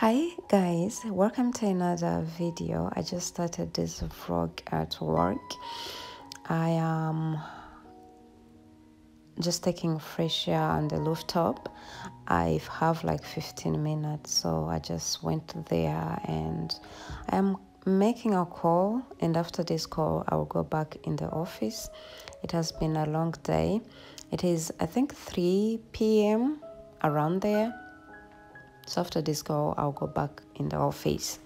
Hi guys, welcome to another video. I just started this vlog at work. I am just taking fresh air on the rooftop. I have like 15 minutes, so I just went there and I'm making a call. And after this call, I will go back in the office. It has been a long day. It is, I think, 3 p.m. around there so after this call, I'll go back in the office.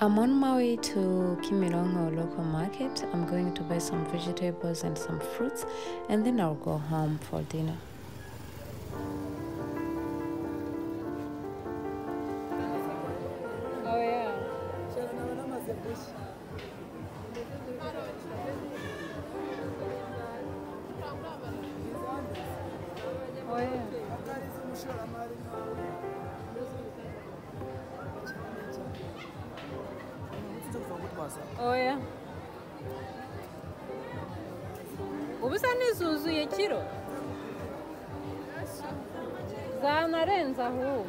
I'm on my way to Kimironko local market. I'm going to buy some vegetables and some fruits and then I'll go home for dinner. Oh yeah. ubusa n'izuzuye kiro? Zanarenze ahubwo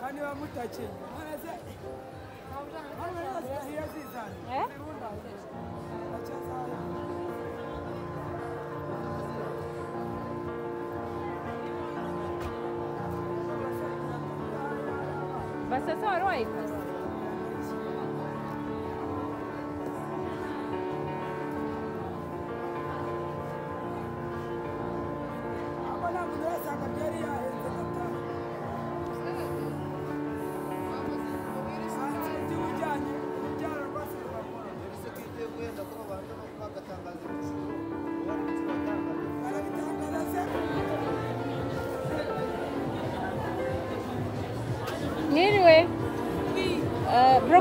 kandi bamutakiye Vai ser só heróicas.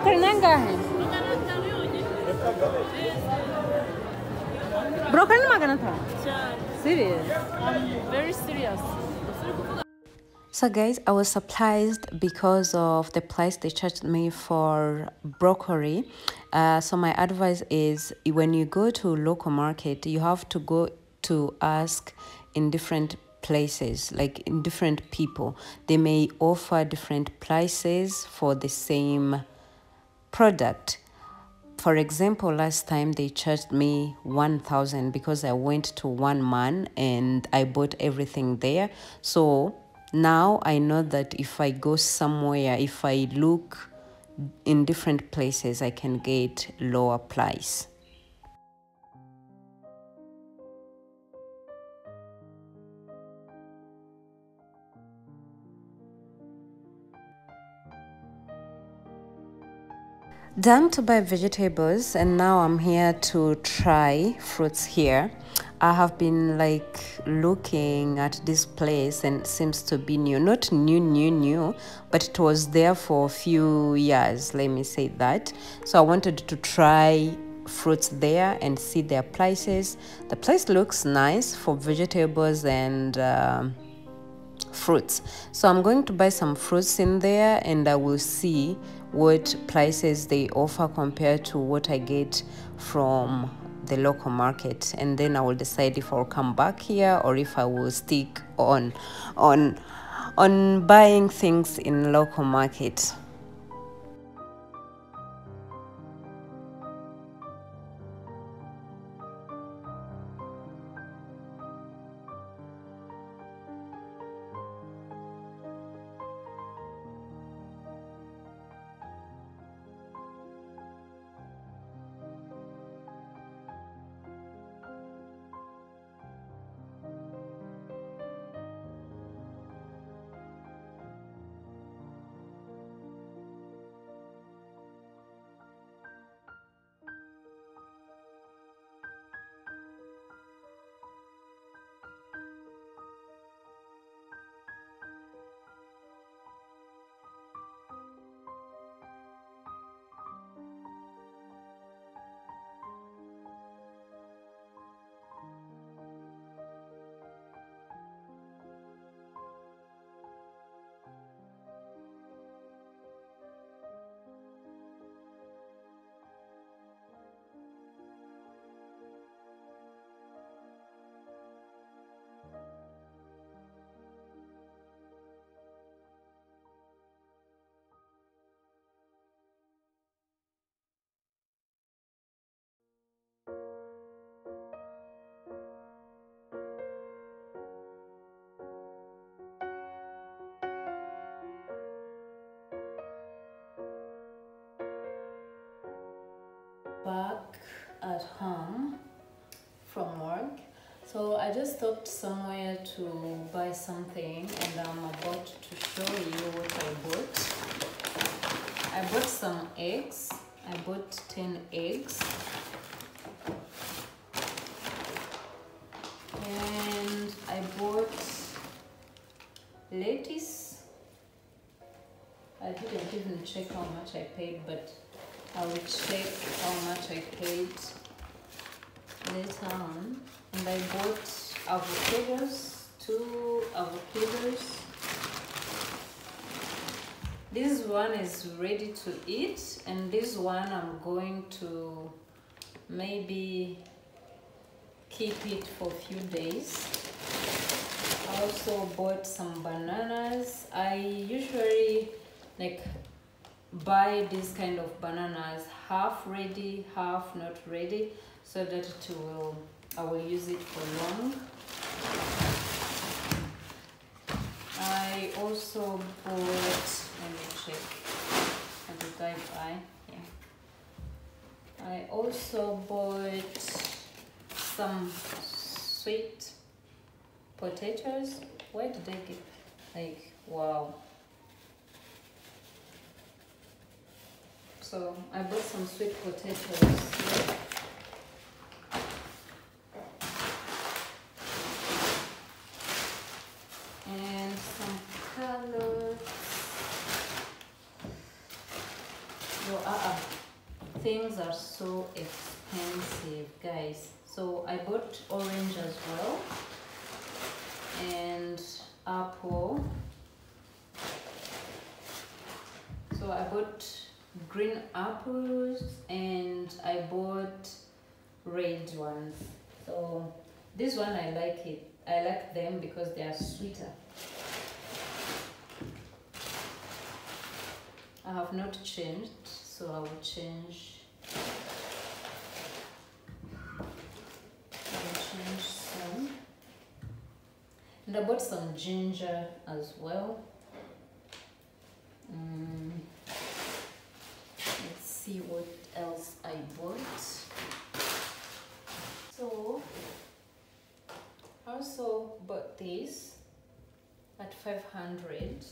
Brokoli nangahe brokoli ni magana atanu serious very serious. So guys, I was surprised because of the price they charged me for broccoli. Uh, so my advice is when you go to local market, you have to go to ask in different places, like in different people. They may offer different prices for the same product. For example, last time they charged me 1000 because I went to one man and I bought everything there. So now I know that if I go somewhere, if I look in different places, I can get lower price. Done to buy vegetables, and now I'm here to try fruits here. I have been like looking at this place and seems to be new. Not new, new, new, but it was there for a few years, let me say that. So I wanted to try fruits there and see their prices. The place looks nice for vegetables and. um fruits so i'm going to buy some fruits in there and i will see what prices they offer compared to what i get from the local market. And then i will decide if i'll come back here or if i will stick on on on buying things in local market back at home from work. So I just stopped somewhere to buy something and I'm about to show you what I bought. I bought some eggs. I bought 10 eggs. And I bought lettuce. I didn't even check how much I paid, but I will check how much I paid later on. And I bought avocados, two avocados. This one is ready to eat, and this one I'm going to maybe keep it for a few days. I also bought some bananas. I usually like buy this kind of bananas half ready half not ready so that it will i will use it for long. I also bought let me check what did i buy yeah. I also bought some sweet potatoes. Where did i get like wow So I bought some sweet potatoes. And some carrots. Yo, uh, uh, things are so expensive, guys. So I bought orange as well. And apple. So I bought green apples and I bought red ones. So this one I like it. I like them because they are sweeter. I have not changed, so I will change. I will change some. And I bought some ginger as well. Mm see what else I bought. So, I also bought this at 500.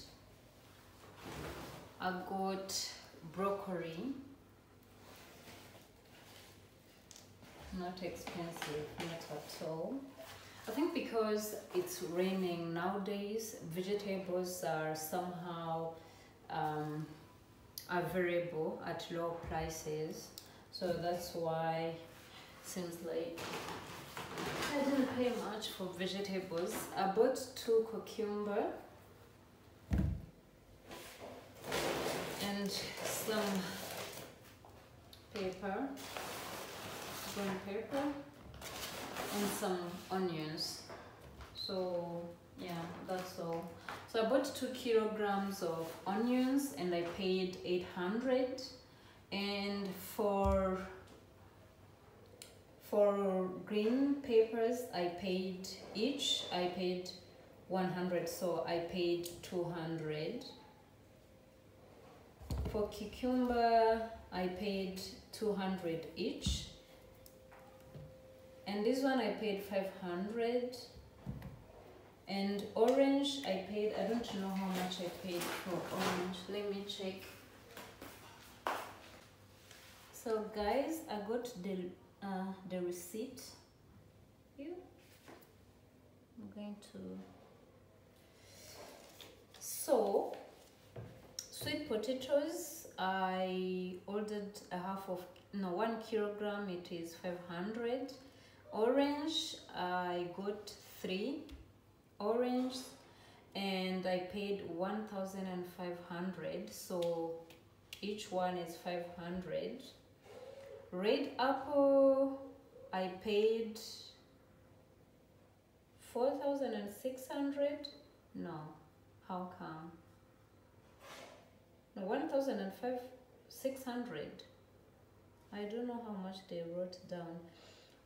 I got broccoli. Not expensive, not at all. I think because it's raining nowadays, vegetables are somehow um, available at low prices. So that's why seems like I didn't pay much for vegetables. I bought two cucumber and some paper, green paper, and some onions. So yeah, that's all. So I bought two kilograms of onions and I paid 800 and for for green papers I paid each I paid 100 so I paid 200 for cucumber I paid 200 each. And this one I paid 500 and orange I paid I don't know how much I paid for orange. Let me check. So guys I got the uh, the receipt. Here I'm going to. So sweet potatoes I ordered a half of no one kilogram it is 500 orange I got three orange and I paid 1500 so each one is 500 red apple I paid 4600 no how come? No 1500 I don't know how much they wrote down.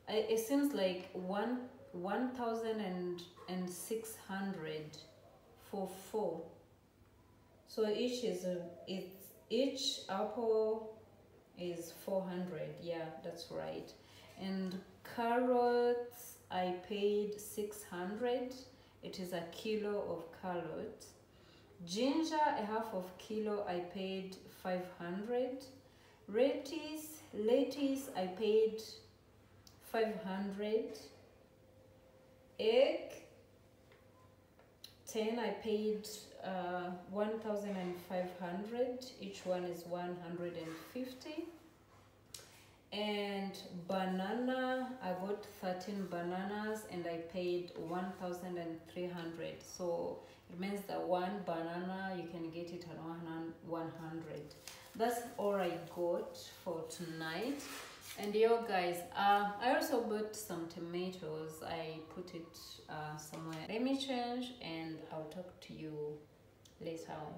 It seems like one 1600 for four. So each is a it's each apple is 400 yeah that's right. And carrots i paid 600 it is a kilo of carrots ginger a half of kilo i paid 500 lettuce lettuce i paid 500 egg 10 i paid uh, 1500 each one is 150 and banana i got 13 bananas and i paid 1300 so it means that one banana you can get it at 100 that's all i got for tonight and yo guys uh, i also bought some tomatoes. I put it uh, somewhere. Let me change and i'll talk to you later on.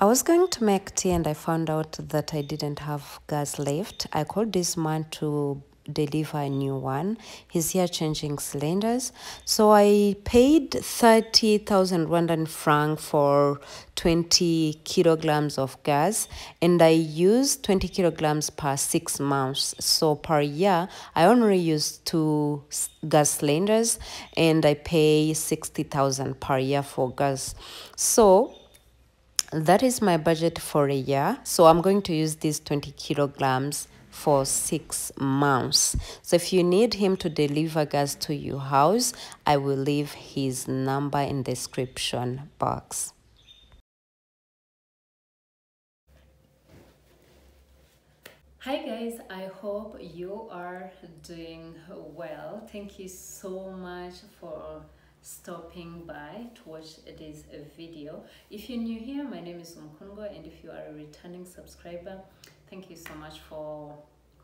I was going to make tea and I found out that I didn't have gas left. I called this man to deliver a new one. He's here changing cylinders. So I paid 30,000 Rwandan franc for 20 kilograms of gas and I use 20 kilograms per six months. So per year, I only use two gas cylinders and I pay 60,000 per year for gas. So that is my budget for a year so i'm going to use these 20 kilograms for six months so if you need him to deliver gas to your house i will leave his number in the description box Hi guys, I hope you are doing well. Thank you so much for stopping by to watch this video. If you're new here, my name is Umkungo and if you are a returning subscriber, thank you so much for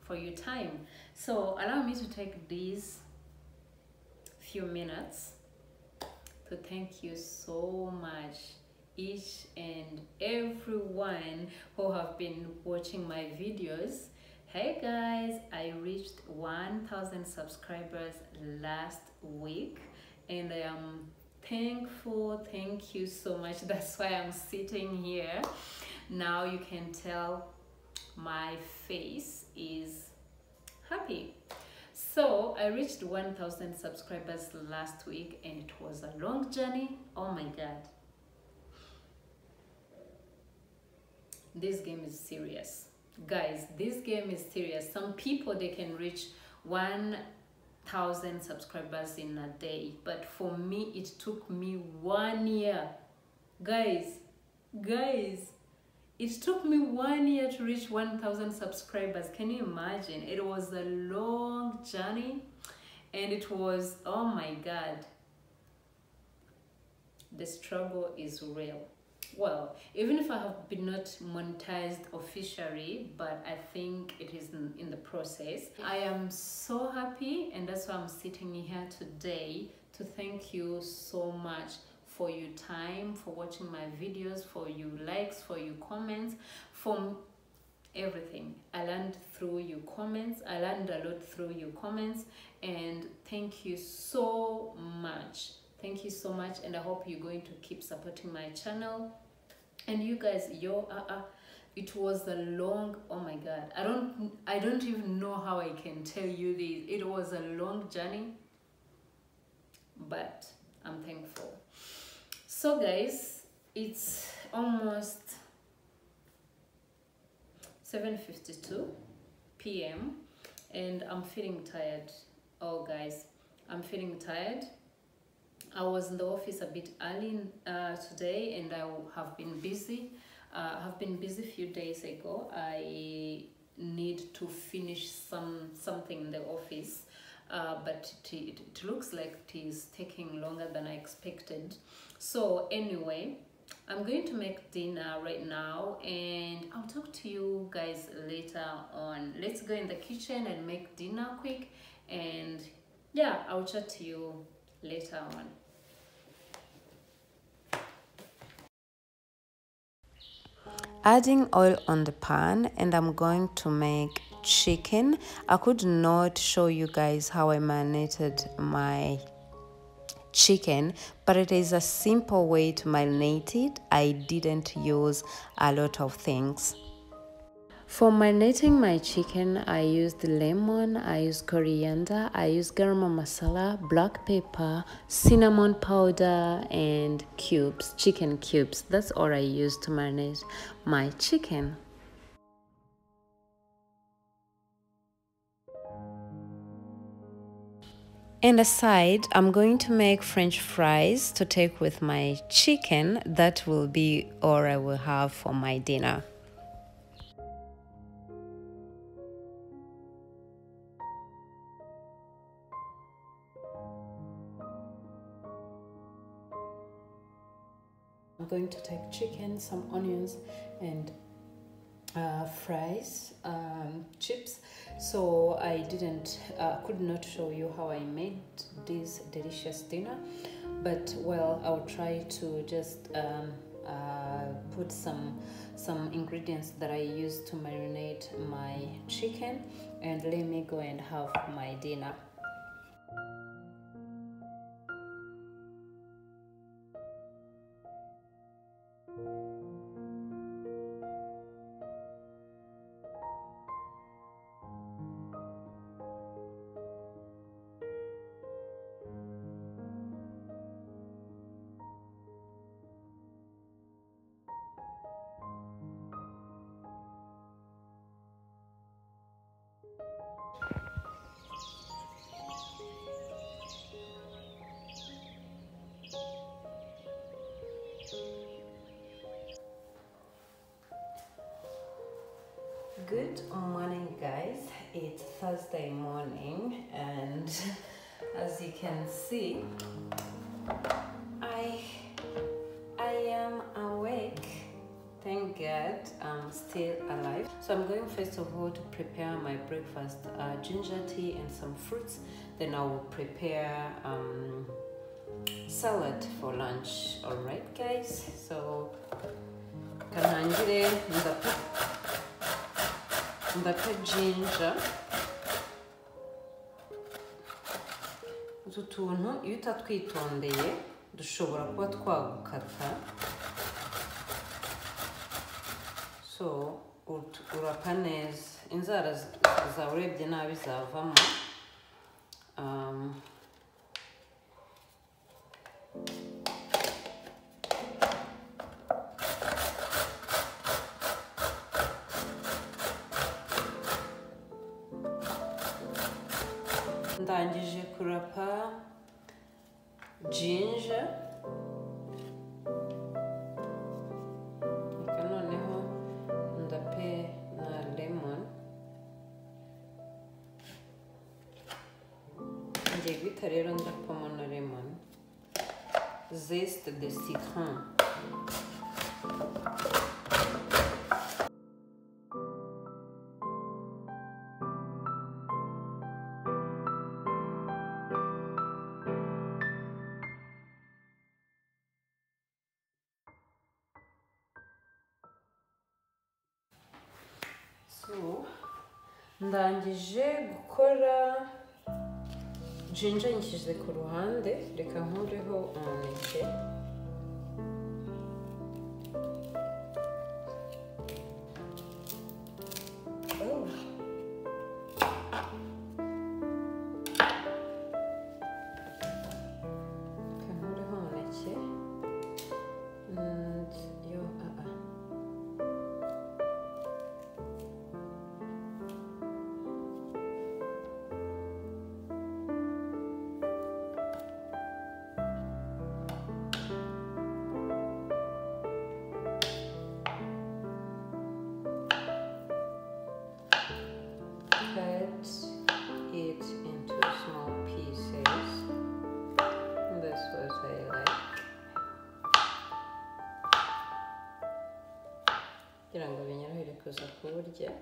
for your time. So allow me to take these few minutes to thank you so much each and everyone who have been watching my videos. Hey guys i reached 1000 subscribers last week and i am thankful thank you so much. That's why i'm sitting here. Now you can tell my face is happy so I reached 1000 subscribers last week and it was a long journey. Oh my god. This game is serious. Guys, this game is serious. Some people they can reach 1000 subscribers in a day, but for me it took me 1 year. Guys, guys, it took me one year to reach 1000 subscribers. Can you imagine? It was a long journey and it was oh my god. The struggle is real. Well even if i have been not monetized officially but i think it is in, in the process. I am so happy and that's why i'm sitting here today to thank you so much for your time for watching my videos for your likes for your comments for everything. I learned through your comments. I learned a lot through your comments. And thank you so much. Thank you so much and i hope you're going to keep supporting my channel. And you guys yo uh, uh, it was a long oh my god. I don't i don't even know how i can tell you this. It was a long journey but i'm thankful so guys it's almost 7:52 p.m. and I'm feeling tired. Oh guys I'm feeling tired. I was in the office a bit early uh, today and I have been busy. Uh, have been busy a few days ago. I need to finish some something in the office uh, but it, it looks like it is taking longer than I expected. So anyway i'm going to make dinner right now and i'll talk to you guys later on. Let's go in the kitchen and make dinner quick and yeah i'll chat to you later on. Adding oil on the pan and i'm going to make chicken. I could not show you guys how i marinated my chicken but it is a simple way to marinate it. I didn't use a lot of things. For marinating my chicken i used lemon i used coriander i used garam masala black pepper cinnamon powder and cubes chicken cubes. That's all i used to marinate my chicken And aside, I'm going to make french fries to take with my chicken. That will be all I will have for my dinner. I'm going to take chicken, some onions, and uh, fries, um, chips. So I didn't, uh, could not show you how I made this delicious dinner, but well, I'll try to just um, uh, put some some ingredients that I use to marinate my chicken, and let me go and have my dinner. See, I I am awake. Thank God I'm still alive. So I'm going first of all to prepare my breakfast: uh, ginger tea and some fruits. Then I will prepare um, salad for lunch. All right, guys. So kanangire ndapa ndata utu tuntu iyo utatwitondeye dushobora kuba twagukata. So urapa neza. Inzara zawe urebye nabi zavamo. Ndangije kurapa ginger. Reka noneho ndape na lemon. Ngiye guhita rero ndapamo na lemon. Zeste de citron. Ku ruhande reka nkureho umuneke развития.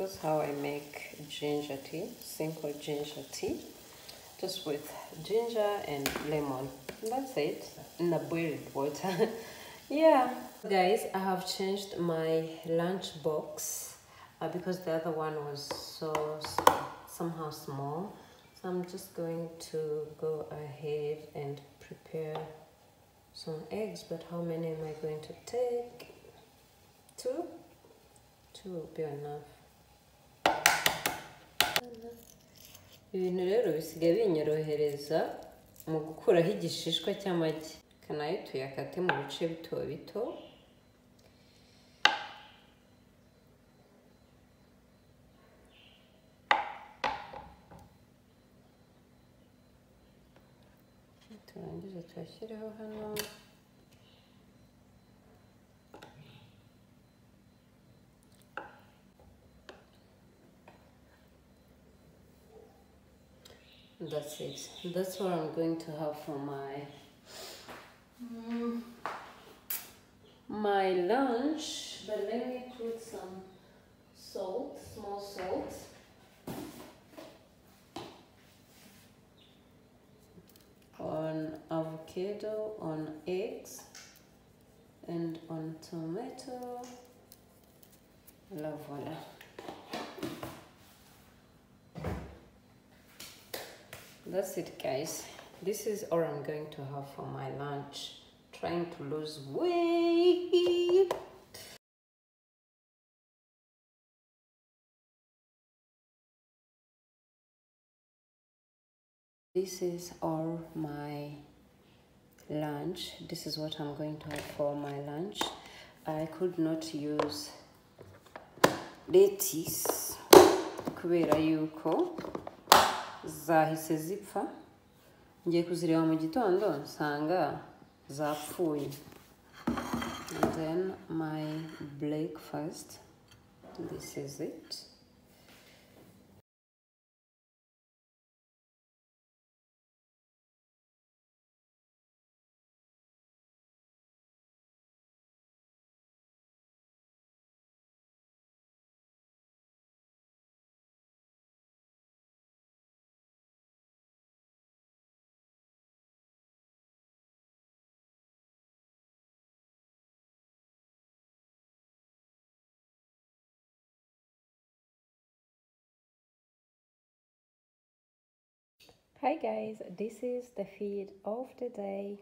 That's how I make ginger tea, simple ginger tea, just with ginger and lemon. That's it, in the boiled water. yeah, guys, I have changed my lunch box uh, because the other one was so somehow small. So I'm just going to go ahead and prepare some eggs, but how many am I going to take? Two? Two will be enough. Ibintu rero bisigaye binyorohereza mu gukuraho igishishwa cy'amagi. Kanayo tuyakate mu bice bito bito. Turangiza tuyashyireho hano. That's it. That's what i'm going to have for my mm, my lunch. But let me put some salt small salt. On avocado on eggs and on tomato. La voila that's it guys. This is all i'm going to have for my lunch. Trying to lose weight. This is all my lunch. This is what i'm going to have for my lunch. I could not use lettuce. Kubera yuko zahise zipfa ngiye kuzireba mu gitondo nsanga zapfuye. Then my breakfast this is it Hi guys, this is the feed of the day.